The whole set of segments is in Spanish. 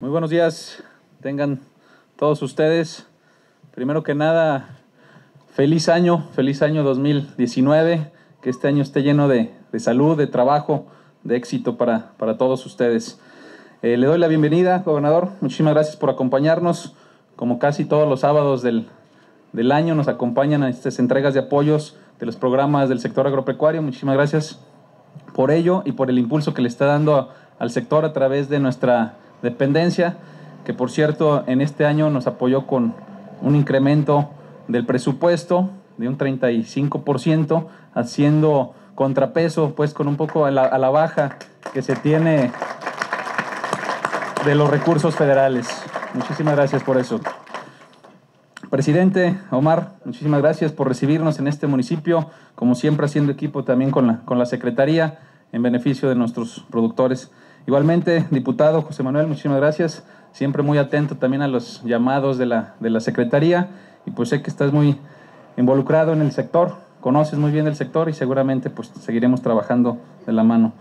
Muy buenos días, tengan todos ustedes. Primero que nada, feliz año, feliz año 2019, que este año esté lleno de, salud, de trabajo, de éxito para, para todos ustedes. Eh, le doy la bienvenida, gobernador, muchísimas gracias por acompañarnos. Como casi todos los sábados del, del año nos acompañan a estas entregas de apoyos de los programas del sector agropecuario. Muchísimas gracias por ello y por el impulso que le está dando al sector a través de nuestra dependencia, que por cierto en este año nos apoyó con un incremento del presupuesto de un 35%, haciendo contrapeso pues con un poco a la, a la baja que se tiene de los recursos federales. Muchísimas gracias por eso. Presidente Omar, muchísimas gracias por recibirnos en este municipio, como siempre haciendo equipo también con la, con la Secretaría en beneficio de nuestros productores. Igualmente, diputado José Manuel, muchísimas gracias, siempre muy atento también a los llamados de la, de la Secretaría y pues sé que estás muy involucrado en el sector, conoces muy bien el sector y seguramente pues seguiremos trabajando de la mano.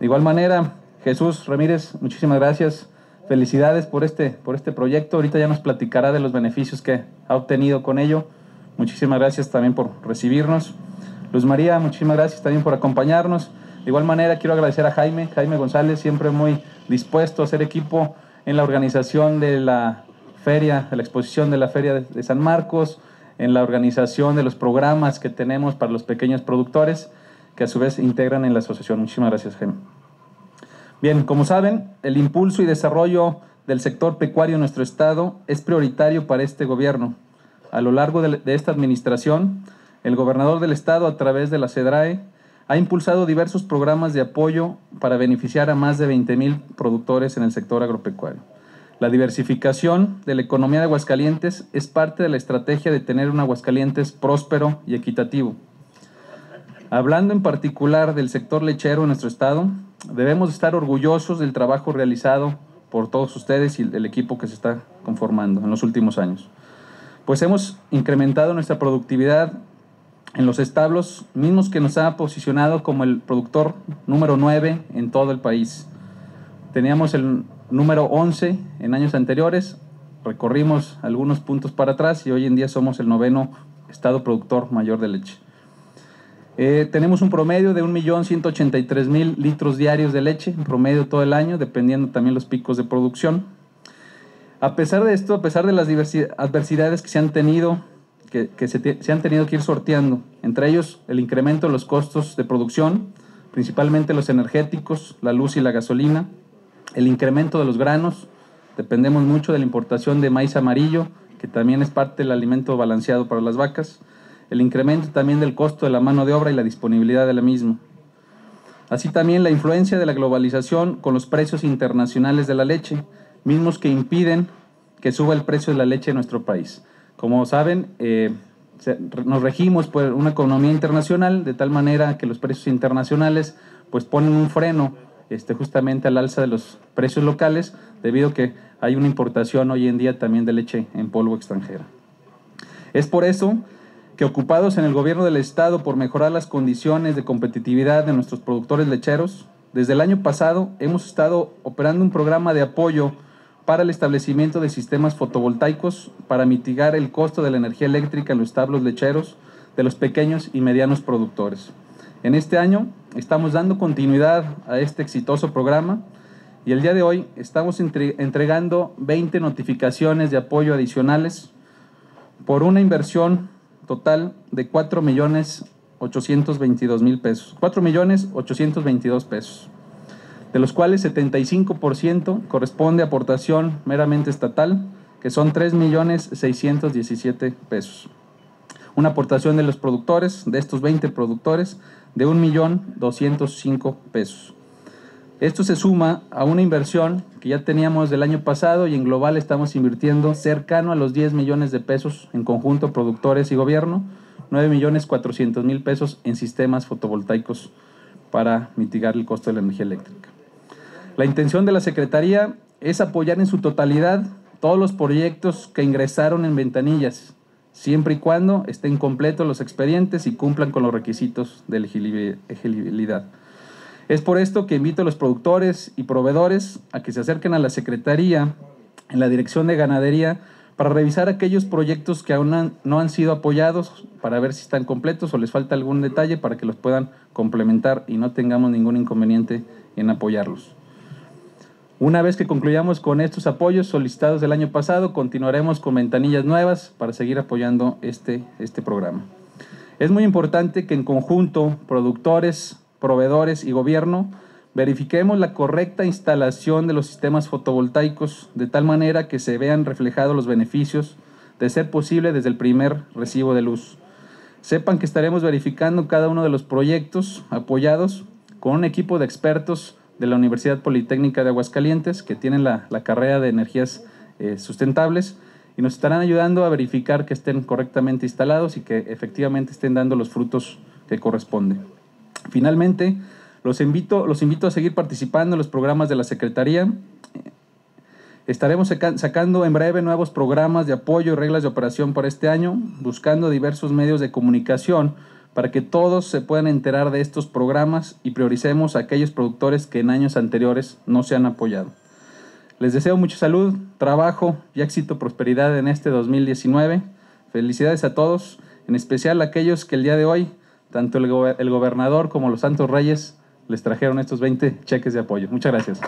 De igual manera, Jesús Ramírez, muchísimas gracias Felicidades por este, por este proyecto. Ahorita ya nos platicará de los beneficios que ha obtenido con ello. Muchísimas gracias también por recibirnos. Luz María, muchísimas gracias también por acompañarnos. De igual manera, quiero agradecer a Jaime, Jaime González, siempre muy dispuesto a hacer equipo en la organización de la feria, de la exposición de la Feria de San Marcos, en la organización de los programas que tenemos para los pequeños productores, que a su vez integran en la asociación. Muchísimas gracias, Jaime. Bien, como saben, el impulso y desarrollo del sector pecuario en nuestro estado es prioritario para este gobierno. A lo largo de, esta administración, el gobernador del estado, a través de la CEDRAE, ha impulsado diversos programas de apoyo para beneficiar a más de 20 mil productores en el sector agropecuario. La diversificación de la economía de Aguascalientes es parte de la estrategia de tener un Aguascalientes próspero y equitativo. Hablando en particular del sector lechero en nuestro estado, debemos estar orgullosos del trabajo realizado por todos ustedes y el equipo que se está conformando en los últimos años. Pues hemos incrementado nuestra productividad en los establos, mismos que nos ha posicionado como el productor número 9 en todo el país. Teníamos el número 11 en años anteriores, recorrimos algunos puntos para atrás y hoy en día somos el noveno estado productor mayor de leche. Eh, tenemos un promedio de 1.183.000 litros diarios de leche, promedio todo el año, dependiendo también los picos de producción. A pesar de esto, a pesar de las adversidades que se han tenido, que, se, han tenido que ir sorteando, entre ellos el incremento de los costos de producción, principalmente los energéticos, la luz y la gasolina, el incremento de los granos, dependemos mucho de la importación de maíz amarillo, que también es parte del alimento balanceado para las vacas, el incremento también del costo de la mano de obra y la disponibilidad de la misma. Así también la influencia de la globalización con los precios internacionales de la leche, mismos que impiden que suba el precio de la leche en nuestro país. Como saben, eh, nos regimos por una economía internacional de tal manera que los precios internacionales pues ponen un freno este, justamente al alza de los precios locales debido a que hay una importación hoy en día también de leche en polvo extranjera. Es por eso que ocupados en el gobierno del Estado por mejorar las condiciones de competitividad de nuestros productores lecheros, desde el año pasado hemos estado operando un programa de apoyo para el establecimiento de sistemas fotovoltaicos para mitigar el costo de la energía eléctrica en los establos lecheros de los pequeños y medianos productores. En este año estamos dando continuidad a este exitoso programa y el día de hoy estamos entregando 20 notificaciones de apoyo adicionales por una inversión total de 4 millones 822 mil pesos. 4 millones 822 pesos, de los cuales 75% corresponde a aportación meramente estatal, que son 3 millones 617 pesos. Una aportación de los productores, de estos 20 productores, de 1 millón 205 pesos. Esto se suma a una inversión que ya teníamos del año pasado y en global estamos invirtiendo cercano a los 10 millones de pesos en conjunto productores y gobierno, 9 millones 400 mil pesos en sistemas fotovoltaicos para mitigar el costo de la energía eléctrica. La intención de la Secretaría es apoyar en su totalidad todos los proyectos que ingresaron en ventanillas, siempre y cuando estén completos los expedientes y cumplan con los requisitos de elegibilidad. Es por esto que invito a los productores y proveedores a que se acerquen a la Secretaría en la Dirección de Ganadería para revisar aquellos proyectos que aún no han sido apoyados, para ver si están completos o les falta algún detalle para que los puedan complementar y no tengamos ningún inconveniente en apoyarlos. Una vez que concluyamos con estos apoyos solicitados del año pasado, continuaremos con ventanillas nuevas para seguir apoyando este, este programa. Es muy importante que en conjunto, productores, proveedores y gobierno, verifiquemos la correcta instalación de los sistemas fotovoltaicos de tal manera que se vean reflejados los beneficios de ser posible desde el primer recibo de luz. Sepan que estaremos verificando cada uno de los proyectos apoyados con un equipo de expertos de la Universidad Politécnica de Aguascalientes, que tienen la, carrera de energías eh, sustentables y nos estarán ayudando a verificar que estén correctamente instalados y que efectivamente estén dando los frutos que corresponden. Finalmente, los invito, los invito a seguir participando en los programas de la Secretaría. Estaremos sacando en breve nuevos programas de apoyo y reglas de operación para este año, buscando diversos medios de comunicación para que todos se puedan enterar de estos programas y prioricemos a aquellos productores que en años anteriores no se han apoyado. Les deseo mucha salud, trabajo y éxito, prosperidad en este 2019. Felicidades a todos, en especial a aquellos que el día de hoy, tanto el, gobernador como los Santos Reyes, les trajeron estos 20 cheques de apoyo. Muchas gracias.